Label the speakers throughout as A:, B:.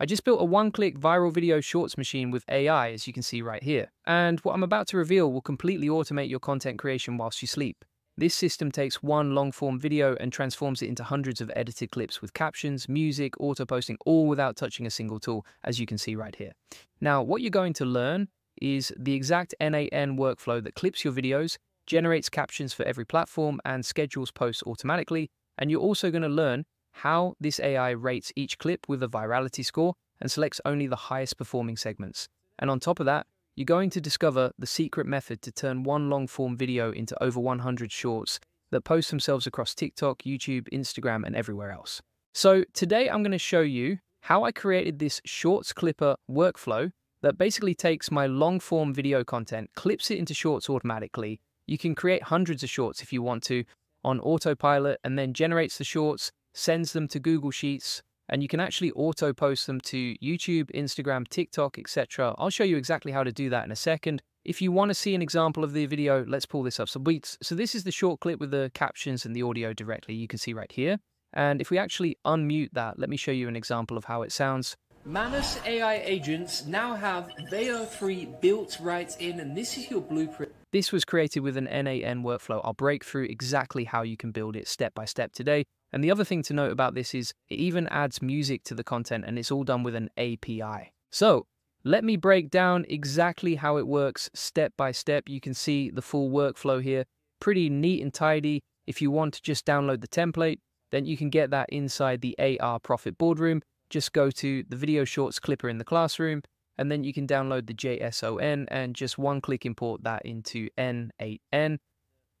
A: I just built a one-click viral video shorts machine with AI, as you can see right here. And what I'm about to reveal will completely automate your content creation whilst you sleep. This system takes one long-form video and transforms it into hundreds of edited clips with captions, music, auto-posting, all without touching a single tool, as you can see right here. Now, what you're going to learn is the exact N8N workflow that clips your videos, generates captions for every platform, and schedules posts automatically. And you're also going to learn how this AI rates each clip with a virality score and selects only the highest performing segments. And on top of that, you're going to discover the secret method to turn one long form video into over 100 shorts that post themselves across TikTok, YouTube, Instagram, and everywhere else. So today I'm going to show you how I created this Shorts Clipper workflow that basically takes my long form video content, clips it into shorts automatically. You can create hundreds of shorts if you want to on autopilot and then generates the shorts sends them to Google Sheets, and you can actually auto post them to YouTube, Instagram, TikTok, etc. I'll show you exactly how to do that in a second. If you want to see an example of the video, let's pull this up. So, we, so this is the short clip with the captions and the audio directly. You can see right here. And if we actually unmute that, let me show you an example of how it sounds.
B: Manus AI agents now have Veo 3 built right in, and this is your blueprint.
A: This was created with an N8N workflow. I'll break through exactly how you can build it step by step today. And the other thing to note about this is it even adds music to the content and it's all done with an API. So let me break down exactly how it works step by step. You can see the full workflow here, pretty neat and tidy. If you want to just download the template, then you can get that inside the AI Profit Boardroom. Just go to the Video Shorts Clipper in the classroom, and then you can download the JSON and just one click import that into N8N.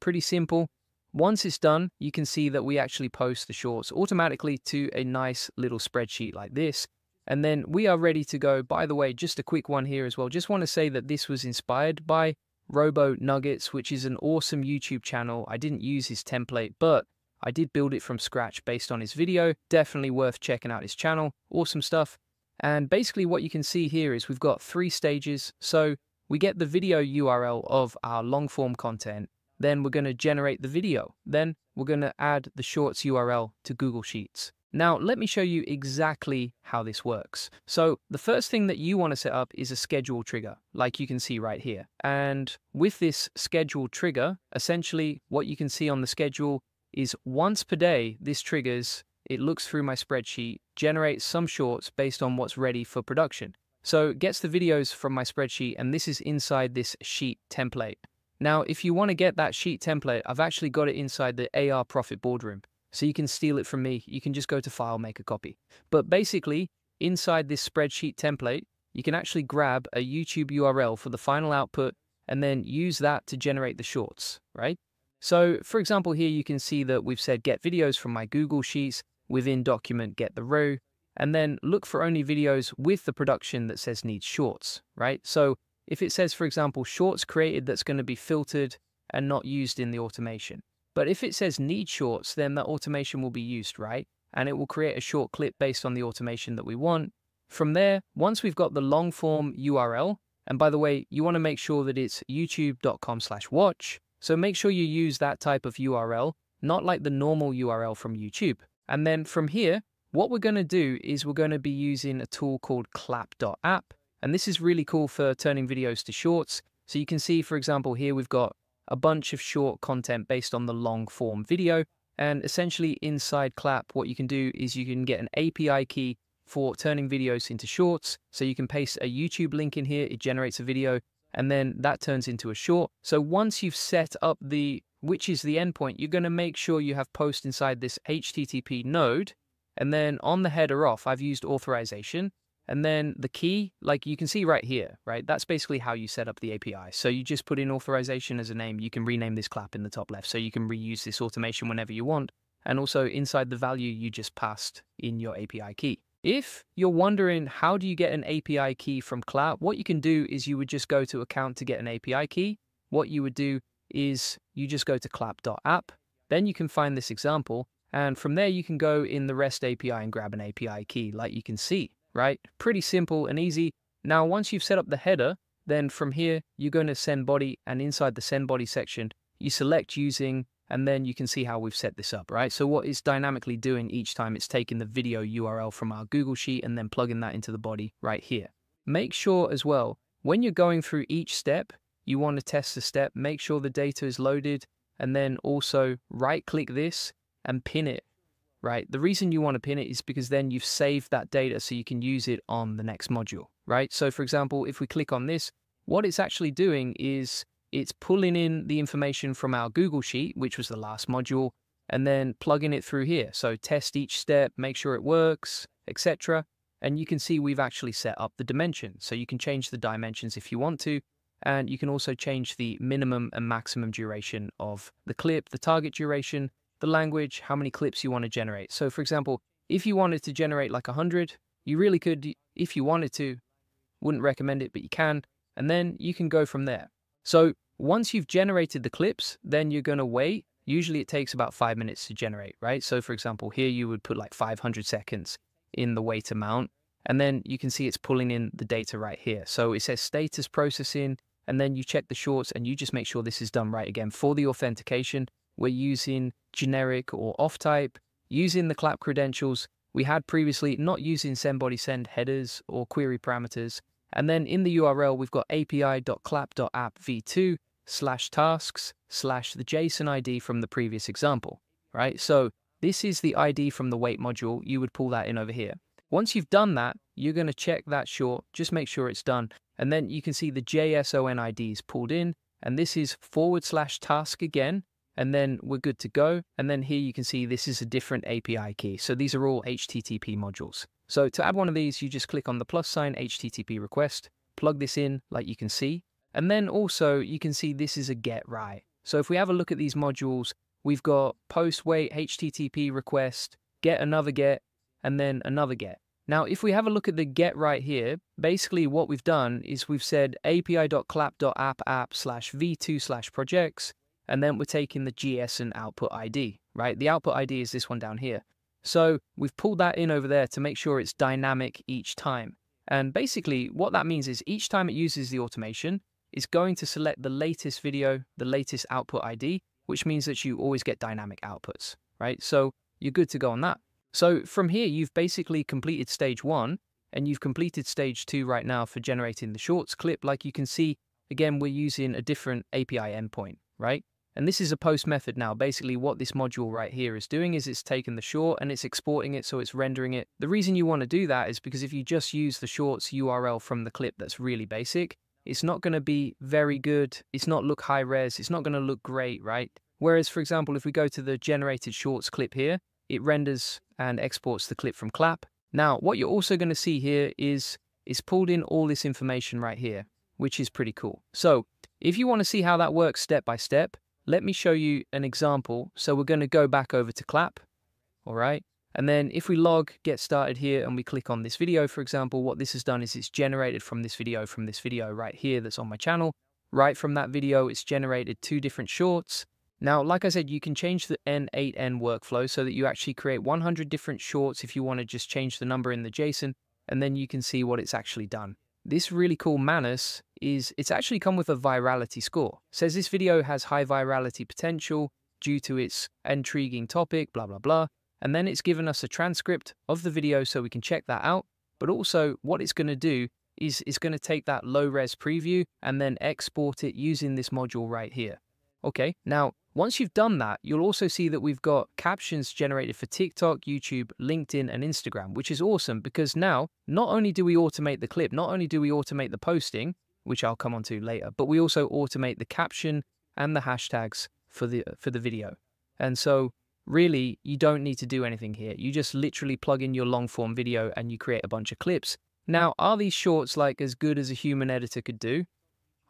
A: Pretty simple. Once it's done, you can see that we actually post the shorts automatically to a nice little spreadsheet like this. And then we are ready to go. By the way, just a quick one here as well. Just want to say that this was inspired by RoboNuggets, which is an awesome YouTube channel. I didn't use his template, but I did build it from scratch based on his video. Definitely worth checking out his channel. Awesome stuff. And basically what you can see here is we've got three stages. So we get the video URL of our long form content. Then we're going to generate the video. Then we're going to add the shorts URL to Google Sheets. Now, let me show you exactly how this works. So the first thing that you want to set up is a schedule trigger, like you can see right here. And with this schedule trigger, essentially what you can see on the schedule is once per day, this triggers, it looks through my spreadsheet, generates some shorts based on what's ready for production. So gets the videos from my spreadsheet, and this is inside this sheet template. Now, if you want to get that sheet template, I've actually got it inside the AI Profit Boardroom. So you can steal it from me. You can just go to File, make a copy. But basically, inside this spreadsheet template, you can actually grab a YouTube URL for the final output and then use that to generate the shorts, right? So, for example, here you can see that we've said get videos from my Google Sheets, within document get the row, and then look for only videos with the production that says needs shorts, right? So if it says, for example, shorts created that's going to be filtered and not used in the automation. But if it says need shorts, then that automation will be used, right? And it will create a short clip based on the automation that we want. From there, once we've got the long form URL, and by the way, you want to make sure that it's youtube.com slash watch. So make sure you use that type of URL, not like the normal URL from YouTube. And then from here, what we're going to do is we're going to be using a tool called klap.app. And this is really cool for turning videos to shorts. So you can see, for example, here we've got a bunch of short content based on the long form video. And essentially inside Klap, what you can do is you can get an API key for turning videos into shorts. So you can paste a YouTube link in here, it generates a video, and then that turns into a short. So once you've set up the, which is the endpoint, you're going to make sure you have post inside this HTTP node. And then on the header auth, I've used authorization. And then the key, like you can see right here, right? That's basically how you set up the API. So you just put in authorization as a name. You can rename this Klap in the top left. So you can reuse this automation whenever you want. And also inside the value you just passed in your API key. If you're wondering how do you get an API key from Klap, what you can do is you would just go to account to get an API key. What you would do is you just go to klap.app. Then you can find this example. And from there, you can go in the REST API and grab an API key like you can see right? Pretty simple and easy. Now, once you've set up the header, then from here, you're going to send body, and inside the send body section, you select using and then you can see how we've set this up, right? So what it's dynamically doing each time, it's taking the video URL from our Google Sheet and then plugging that into the body right here. Make sure as well, when you're going through each step, you want to test the step, make sure the data is loaded, and then also right click this and pin it, right? The reason you want to pin it is because then you've saved that data so you can use it on the next module, right? So for example, if we click on this, what it's actually doing is it's pulling in the information from our Google Sheet, which was the last module, and then plugging it through here. So test each step, make sure it works, etc. And you can see we've actually set up the dimensions. So you can change the dimensions if you want to, and you can also change the minimum and maximum duration of the clip, the target duration, the language, how many clips you want to generate. So for example, if you wanted to generate like 100, you really could, if you wanted to, wouldn't recommend it, but you can, and then you can go from there. So once you've generated the clips, then you're going to wait. Usually it takes about five minutes to generate, right? So for example, here you would put like 500 seconds in the wait amount, and then you can see it's pulling in the data right here. So it says status processing, and then you check the shorts and you just make sure this is done right again. For the authentication, we're using generic or off type, using the Klap credentials. We had previously not using send body send headers or query parameters, and then in the URL, we've got api.klap.app v2 slash tasks slash the JSON ID from the previous example, right? So this is the ID from the wait module. You would pull that in over here. Once you've done that, you're going to check that short, just make sure it's done. And then you can see the JSON ID is pulled in. And this is forward slash task again. And then we're good to go. And then here you can see this is a different API key. So these are all HTTP modules. So to add one of these, you just click on the plus sign HTTP request, plug this in like you can see, and then also you can see this is a get right. So if we have a look at these modules, we've got post wait HTTP request, get another get, and then another get. Now, if we have a look at the get right here, basically what we've done is we've said api.klap.app app slash v2 slash projects, and then we're taking the JSON output ID, right? The output ID is this one down here. So we've pulled that in over there to make sure it's dynamic each time. And basically what that means is each time it uses the automation, it's going to select the latest video, the latest output ID, which means that you always get dynamic outputs, right? So you're good to go on that. So from here, you've basically completed stage one and you've completed stage two right now for generating the shorts clip. Like you can see, again, we're using a different API endpoint, right? And this is a post method now. Basically, what this module right here is doing is it's taking the short and it's exporting it, so it's rendering it. The reason you want to do that is because if you just use the shorts URL from the clip that's really basic, it's not going to be very good. It's not look high res. It's not going to look great, right? Whereas, for example, if we go to the generated shorts clip here, it renders and exports the clip from Klap. Now, what you're also going to see here is it's pulled in all this information right here, which is pretty cool. So if you want to see how that works step by step, let me show you an example. So we're going to go back over to Klap, all right? And then if we log get started here and we click on this video, for example, what this has done is it's generated from this video, from this video right here that's on my channel. Right from that video, it's generated two different shorts. Now, like I said, you can change the N8N workflow so that you actually create 100 different shorts if you want to just change the number in the JSON, and then you can see what it's actually done. This really cool Manus is it's actually come with a virality score. Says this video has high virality potential due to its intriguing topic, blah, blah, blah. And then it's given us a transcript of the video so we can check that out. But also what it's going to do is it's going to take that low res preview and then export it using this module right here. Okay, now once you've done that, you'll also see that we've got captions generated for TikTok, YouTube, LinkedIn, and Instagram, which is awesome because now not only do we automate the clip, not only do we automate the posting, which I'll come on to later. But we also automate the caption and the hashtags for the for the video. And so really you don't need to do anything here. You just literally plug in your long form video and you create a bunch of clips. Now, are these shorts like as good as a human editor could do?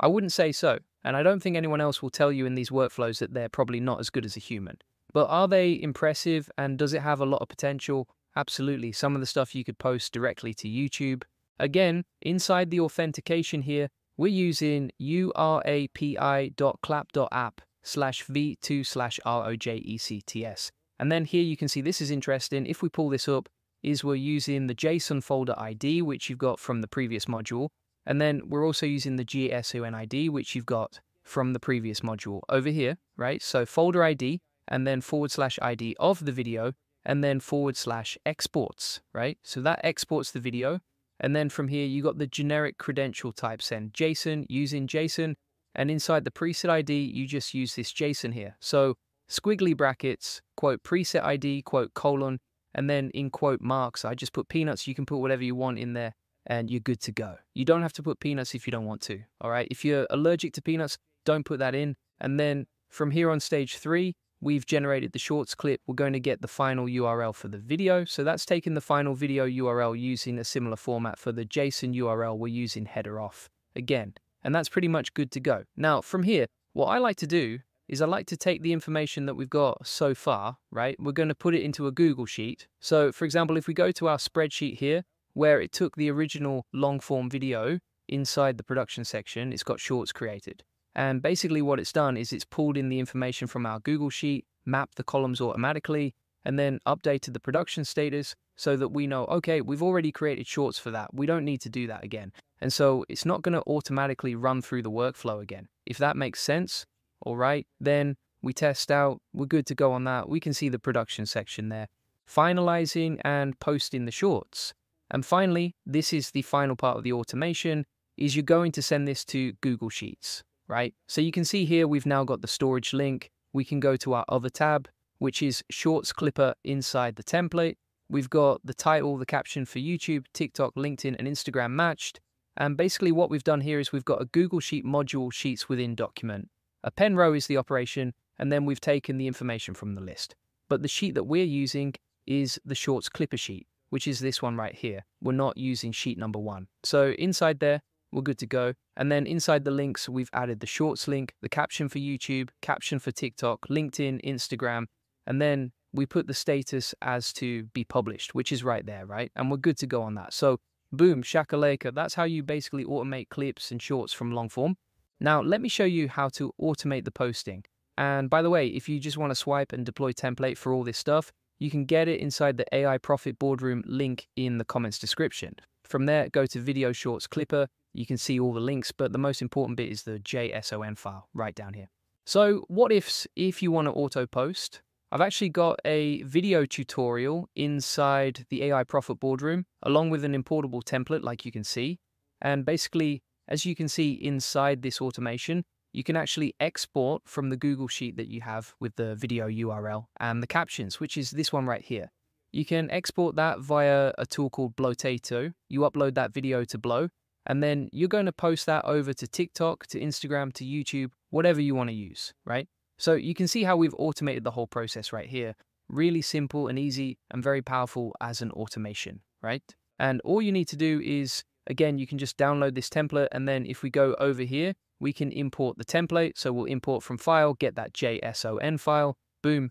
A: I wouldn't say so. And I don't think anyone else will tell you in these workflows that they're probably not as good as a human. But are they impressive and does it have a lot of potential? Absolutely. Some of the stuff you could post directly to YouTube. Again, inside the authentication here, we're using urapi.clap.app slash v2 slash rojects. And then here you can see this is interesting. If we pull this up, is we're using the JSON folder ID, which you've got from the previous module. And then we're also using the JSON ID, which you've got from the previous module over here, right? So folder ID, and then forward slash ID of the video, and then forward slash exports, right? So that exports the video. And then from here, you got the generic credential type send JSON using JSON. And inside the preset ID, you just use this JSON here. So squiggly brackets, quote preset ID, quote colon, and then in quote marks, I just put peanuts. You can put whatever you want in there and you're good to go. You don't have to put peanuts if you don't want to. All right. If you're allergic to peanuts, don't put that in. And then from here on stage three, we've generated the shorts clip. We're going to get the final URL for the video. So that's taking the final video URL using a similar format for the JSON URL. We're using header auth again. And that's pretty much good to go. Now, from here, what I like to do is I like to take the information that we've got so far, right? We're going to put it into a Google Sheet. So, for example, if we go to our spreadsheet here, where it took the original long form video inside the production section, it's got shorts created. And basically what it's done is it's pulled in the information from our Google Sheet, mapped the columns automatically, and then updated the production status so that we know, okay, we've already created shorts for that. We don't need to do that again. And so it's not going to automatically run through the workflow again. If that makes sense, all right, then we test out, we're good to go on that. We can see the production section there. Finalizing and posting the shorts. And finally, this is the final part of the automation, is you're going to send this to Google Sheets right? So you can see here we've now got the storage link. We can go to our other tab, which is Shorts Clipper inside the template. We've got the title, the caption for YouTube, TikTok, LinkedIn, and Instagram matched. And basically what we've done here is we've got a Google Sheet module sheets within document. Append row is the operation, and then we've taken the information from the list. But the sheet that we're using is the Shorts Clipper sheet, which is this one right here. We're not using sheet number one. So inside there, we're good to go. And then inside the links, we've added the shorts link, the caption for YouTube, caption for TikTok, LinkedIn, Instagram, and then we put the status as to be published, which is right there, right? And we're good to go on that. So boom, shakalaka, that's how you basically automate clips and shorts from long form. Now, let me show you how to automate the posting. And by the way, if you just want to swipe and deploy template for all this stuff, you can get it inside the AI Profit Boardroom link in the comments description. From there, go to Video Shorts Clipper, you can see all the links, but the most important bit is the JSON file right down here. So what ifs if you want to auto post? I've actually got a video tutorial inside the AI Profit Boardroom, along with an importable template like you can see. And basically, as you can see inside this automation, you can actually export from the Google Sheet that you have with the video URL and the captions, which is this one right here. You can export that via a tool called Blotato. You upload that video to Blow, and then you're going to post that over to TikTok, to Instagram, to YouTube, whatever you want to use, right? So you can see how we've automated the whole process right here. Really simple and easy and very powerful as an automation, right? And all you need to do is, again, you can just download this template. And then if we go over here, we can import the template. So we'll import from file, get that JSON file, boom,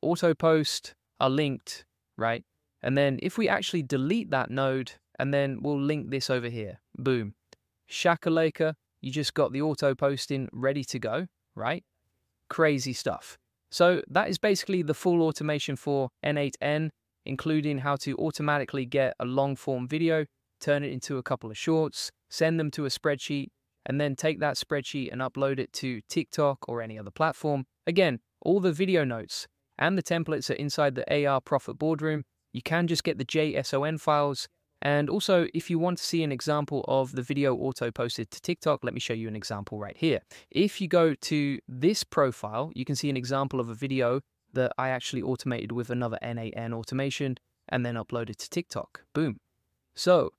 A: auto post are linked, right? And then if we actually delete that node, and then we'll link this over here. Boom. Shakalaka, you just got the auto posting ready to go, right? Crazy stuff. So that is basically the full automation for N8N, including how to automatically get a long form video, turn it into a couple of shorts, send them to a spreadsheet, and then take that spreadsheet and upload it to TikTok or any other platform. Again, all the video notes and the templates are inside the AI Profit Boardroom. You can just get the JSON files and also, if you want to see an example of the video auto posted to TikTok, let me show you an example right here. If you go to this profile, you can see an example of a video that I actually automated with another N8N automation and then uploaded to TikTok. Boom. So,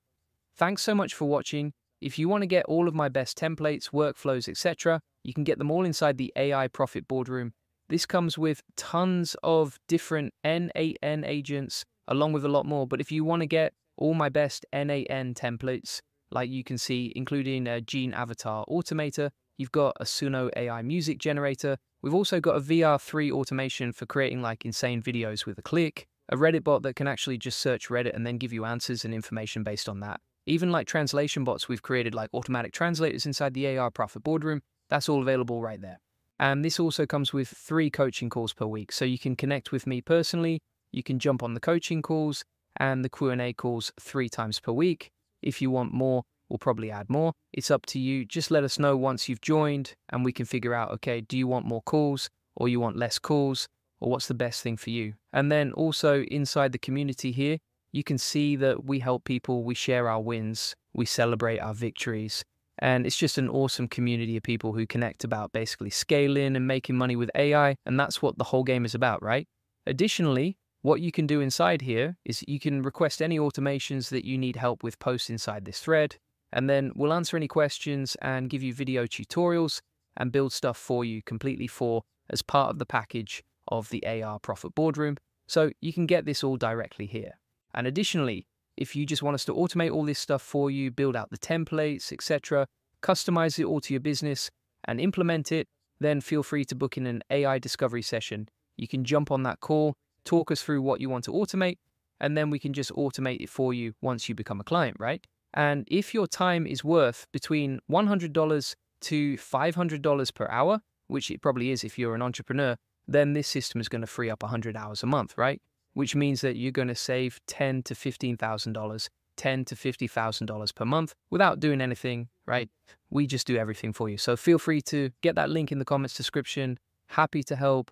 A: thanks so much for watching. If you want to get all of my best templates, workflows, etc., you can get them all inside the AI Profit Boardroom. This comes with tons of different N8N agents, along with a lot more. But if you want to get all my best N8N templates, like you can see, including a Gene Avatar Automator. You've got a Suno AI music generator. We've also got a Veo 3 automation for creating like insane videos with a click, a Reddit bot that can actually just search Reddit and then give you answers and information based on that. Even like translation bots, we've created like automatic translators inside the AI Profit Boardroom. That's all available right there. And this also comes with three coaching calls per week. So you can connect with me personally, you can jump on the coaching calls, and the Q&A calls three times per week. If you want more, we'll probably add more. It's up to you. Just let us know once you've joined and we can figure out, okay, do you want more calls or you want less calls? or what's the best thing for you. And then also inside the community here, you can see that we help people, we share our wins, we celebrate our victories. And it's just an awesome community of people who connect about basically scaling and making money with AI. And that's what the whole game is about, right? Additionally, what you can do inside here is you can request any automations that you need help with post inside this thread, and then we'll answer any questions and give you video tutorials and build stuff for you completely for as part of the package of the AI Profit Boardroom. So you can get this all directly here. And additionally, if you just want us to automate all this stuff for you, build out the templates, etc., customize it all to your business and implement it, then feel free to book in an AI discovery session. You can jump on that call talk us through what you want to automate, and then we can just automate it for you once you become a client, right? And if your time is worth between $100 to $500 per hour, which it probably is if you're an entrepreneur, then this system is going to free up 100 hours a month, right? Which means that you're going to save ten to $15,000, ten to $50,000 per month without doing anything, right? We just do everything for you. So feel free to get that link in the comments description. Happy to help